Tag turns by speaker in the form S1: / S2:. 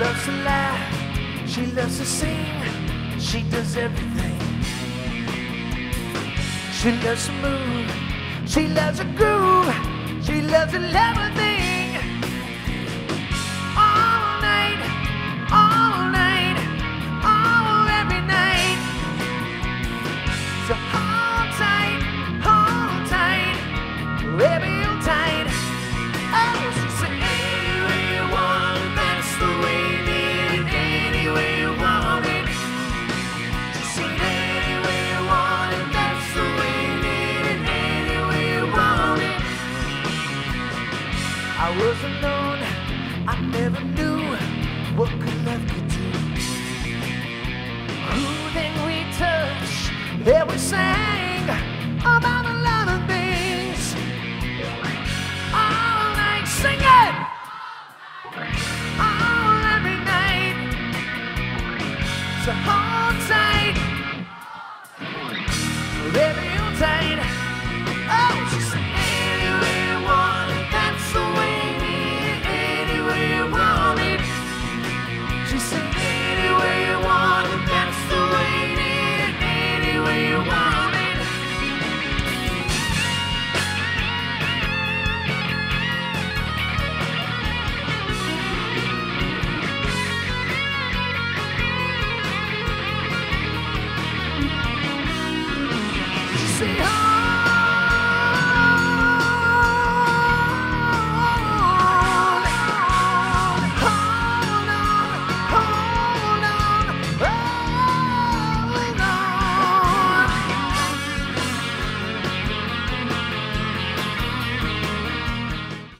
S1: loves to laugh, she loves to sing, she does everything. She loves to move, she loves to groove, she loves to love I was alone, I never knew what good love could do. Who then we touched, yeah, we about